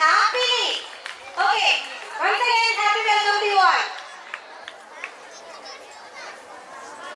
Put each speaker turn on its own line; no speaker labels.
warmly,